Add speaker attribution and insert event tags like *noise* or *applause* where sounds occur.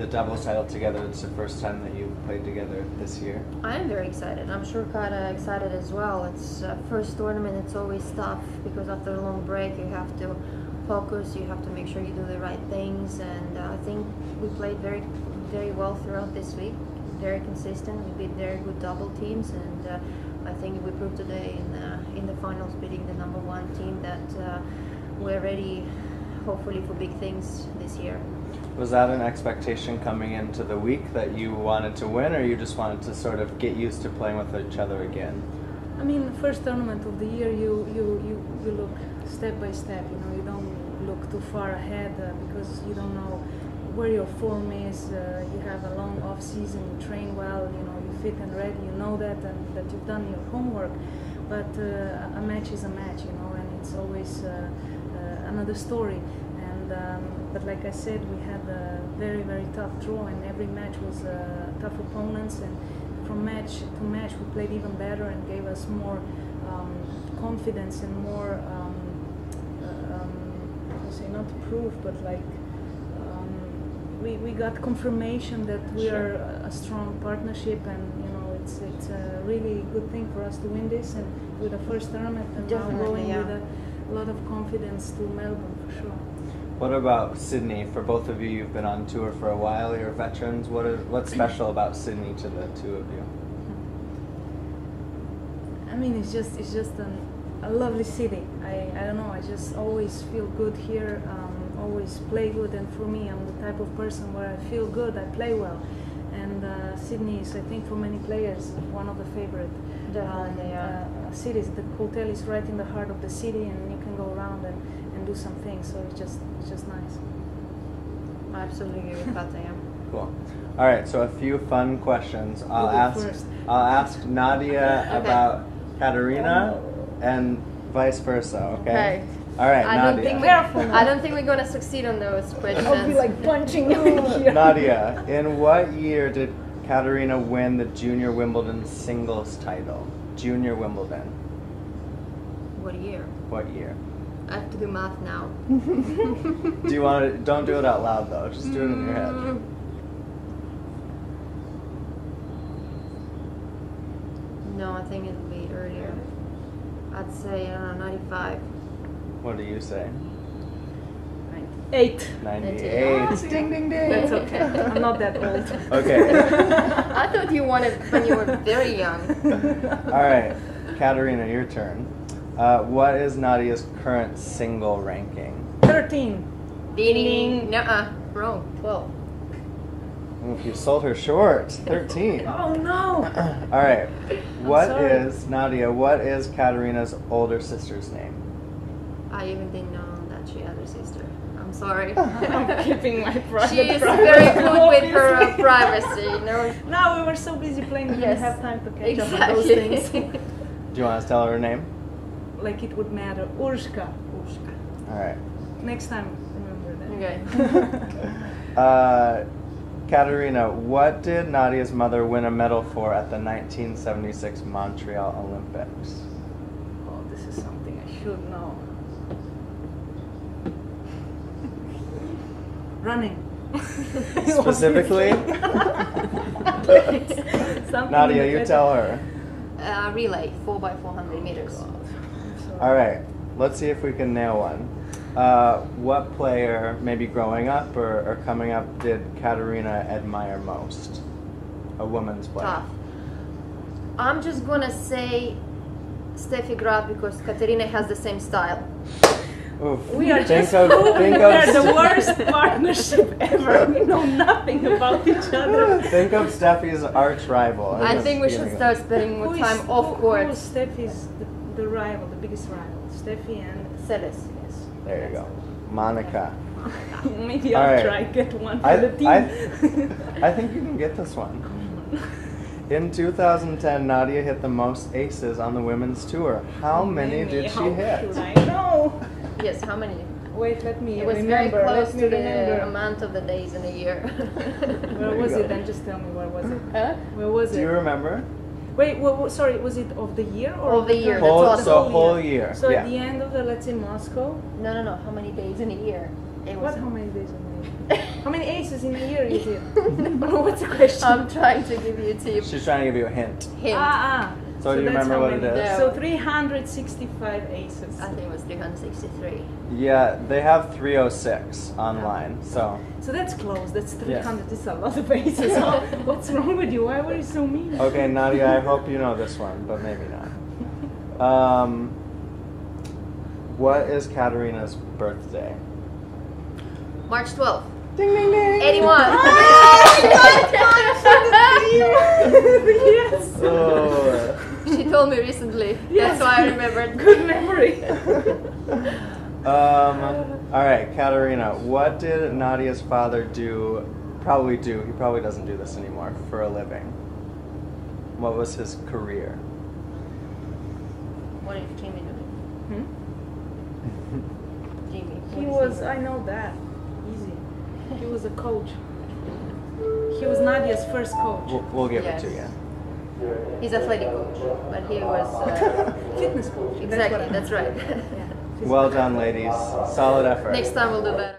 Speaker 1: the doubles title together. It's the first time that you've played together this year.
Speaker 2: I'm very excited. I'm sure Kara excited as well. It's uh, first tournament. It's always tough because after a long break, you have to focus. You have to make sure you do the right things. And uh, I think we played very, very well throughout this week. Very consistent. We beat very good double teams, and uh, I think we proved today in the, in the finals, beating the number one team, that uh, we're ready, hopefully, for big things this year.
Speaker 1: Was that an expectation coming into the week that you wanted to win, or you just wanted to sort of get used to playing with each other again?
Speaker 3: I mean, first tournament of the year, you you, you, you look step by step. You know, you don't look too far ahead uh, because you don't know where your form is. Uh, you have a long off season. You train well. You know, you fit and ready. You know that and that you've done your homework. But uh, a match is a match. You know, and it's always uh, uh, another story. And um, but like I said, we had a very very tough draw, and every match was uh, tough opponents. And from match to match, we played even better and gave us more um, confidence and more. Um, uh, um, I say not proof, but like um, we, we got confirmation that we
Speaker 1: Sure.
Speaker 3: are a strong partnership, and you know it's it's a really good thing for us to win this and with the first tournament and now going
Speaker 2: yeah.
Speaker 3: with a lot of confidence to Melbourne for sure.
Speaker 1: What about Sydney? For both of you, you've been on tour for a while. You're veterans. What is what's special about Sydney to the two of you?
Speaker 3: I mean, it's just it's just an, a lovely city. I, I don't know. I just always feel good here. Um, always play good, and for me, I'm the type of person where I feel good. I play well, and uh, Sydney is, I think, for many players, one of the favorite
Speaker 2: Definitely, yeah.
Speaker 3: uh, cities. The hotel is right in the heart of the city, and you can go around and, and do some things. So it's just it's just nice.
Speaker 2: I absolutely agree with Kata, yeah. *laughs*
Speaker 1: Cool. All right. So a few fun questions. I'll
Speaker 3: Who
Speaker 1: ask.
Speaker 3: first?
Speaker 1: I'll ask Nadia *laughs*
Speaker 2: Okay.
Speaker 1: about Katarina, oh. and vice versa. Okay.
Speaker 2: Okay.
Speaker 1: All right,
Speaker 2: I
Speaker 1: Nadia.
Speaker 2: don't think we,
Speaker 3: Careful.
Speaker 2: I don't think we're gonna succeed on those questions. *laughs*
Speaker 3: I'll be like punching you in here.
Speaker 1: Nadia, in what year did Katarina win the Junior Wimbledon singles title? Junior Wimbledon.
Speaker 2: What year?
Speaker 1: What year?
Speaker 2: I have to do math now. *laughs*
Speaker 1: Do you want to? Don't do it out loud though. Just do it in your head.
Speaker 2: Mm. No, I think it'll be earlier. I'd say uh, 95.
Speaker 1: What do you say?
Speaker 3: Eight.
Speaker 1: Ninety-eight. ding ding ding.
Speaker 3: That's okay. I'm not that old.
Speaker 1: Okay.
Speaker 2: I thought you wanted when you were very young. *laughs*
Speaker 1: All right, Katarina, your turn. Uh, what is Nadia's current single ranking?
Speaker 3: Thirteen.
Speaker 2: Ding. Nuh-uh. Wrong. 12.
Speaker 1: Oof, you sold her short. Thirteen. *laughs*
Speaker 3: Oh no.
Speaker 1: All right. What is, Nadia? What is Katarina's older sister's name?
Speaker 2: I even didn't know that she had a sister. I'm sorry. *laughs*
Speaker 3: I'm keeping my *laughs* private.
Speaker 2: She is
Speaker 3: private,
Speaker 2: very good with her uh, *laughs* privacy, you know.
Speaker 3: No, we were so busy playing, we
Speaker 2: Yes.
Speaker 3: didn't have time to catch up on those things.
Speaker 1: Do you want to tell her her name?
Speaker 3: like it would matter. Urshka. Urshka.
Speaker 1: All right.
Speaker 3: Next time, remember that.
Speaker 2: okay.
Speaker 1: Uh, Katarina, what did Nadia's mother win a medal for at the 1976 Montreal Olympics?
Speaker 3: Oh, this is something I should know. Running. *laughs*
Speaker 1: Specifically? *laughs* Nadia, you tell her.
Speaker 2: Uh, relay, 4 by 400 meters.
Speaker 1: All right, let's see if we can nail one. Uh, what player, maybe growing up or, or coming up, did Katarina admire most? A woman's player.
Speaker 2: Tough. I'm just gonna say Steffi Graf because Katarina has the same style.
Speaker 1: Oof.
Speaker 3: We are
Speaker 1: think
Speaker 3: just
Speaker 1: of, think
Speaker 3: we are the worst partnership ever. We know nothing about each other.
Speaker 1: think of Steffi's arch rival.
Speaker 2: I
Speaker 1: just
Speaker 2: think we should
Speaker 1: feeling
Speaker 2: start spending more
Speaker 3: Who is-
Speaker 2: time off court.
Speaker 3: Who Steffi's the, the rival, the biggest rival? Steffi and
Speaker 2: Seles.
Speaker 3: yes.
Speaker 1: There you go. Monica. *laughs*
Speaker 3: Maybe I'll
Speaker 1: right.
Speaker 3: try get one for
Speaker 1: I,
Speaker 3: the team.
Speaker 1: I, I think you can get this one. *laughs* In 2010, Nadia hit the most aces on the women's tour. How many did she
Speaker 3: How
Speaker 1: hit?
Speaker 3: I know?
Speaker 2: Yes, how many?
Speaker 3: Wait, let me
Speaker 2: It was
Speaker 3: remember.
Speaker 2: very close
Speaker 3: let me
Speaker 2: to the
Speaker 3: remember.
Speaker 2: amount of the days in a year. *laughs*
Speaker 3: Where was it? Then just tell me where was it?
Speaker 2: Huh?
Speaker 3: Where was it?
Speaker 1: Do you remember?
Speaker 3: Wait, wha- wha- sorry, was it of the year or
Speaker 2: Of the year,
Speaker 3: tournament?
Speaker 2: that's
Speaker 1: Whole,
Speaker 2: awesome.
Speaker 1: so whole year.
Speaker 3: So
Speaker 1: yeah.
Speaker 3: at the end of the, let's say Moscow,
Speaker 2: No, no, no. How many days in a year? It
Speaker 3: what?
Speaker 2: was.
Speaker 3: How many days in a year? How many aces in a year is it? *laughs* What's the question?
Speaker 2: I'm trying to give you a tip.
Speaker 1: She's trying to give you a hint.
Speaker 2: Hint.
Speaker 3: Ah, ah.
Speaker 1: So do you remember what it is? many.
Speaker 3: So 365 aces.
Speaker 2: I think it was 363.
Speaker 1: Yeah, they have 306 online. So
Speaker 3: So that's close. That's
Speaker 1: Yeah.
Speaker 3: 300. That's a lot of aces. *laughs* What's wrong with you? Why were you so mean?
Speaker 1: okay, Nadia, I hope you know this one, but maybe not. *laughs* Um, what is Katarina's birthday?
Speaker 2: March 12th.
Speaker 1: Ding ding ding.
Speaker 2: 81. *laughs*
Speaker 3: yes.
Speaker 1: Oh.
Speaker 2: she told me recently.
Speaker 3: Yes.
Speaker 2: That's why I remembered. *laughs*
Speaker 3: Good memory.
Speaker 1: um, all right, Katarina, what did Nadia's father do? Probably do. He probably doesn't do this anymore for a living. What was his career?
Speaker 2: What did Jimmy do?
Speaker 3: Hmm?
Speaker 2: Jimmy. what
Speaker 3: He was. I know that. Easy. He was a coach. He was Nadia's first coach.
Speaker 1: We'll, we'll give
Speaker 2: Yes.
Speaker 1: it to you.
Speaker 2: He's athletic coach, but he was uh, *laughs*
Speaker 3: Fitness coach.
Speaker 2: exactly.
Speaker 3: what I
Speaker 2: That's right.
Speaker 3: Yeah. *laughs*
Speaker 1: Well done, ladies. Solid effort.
Speaker 2: Next time we'll do better.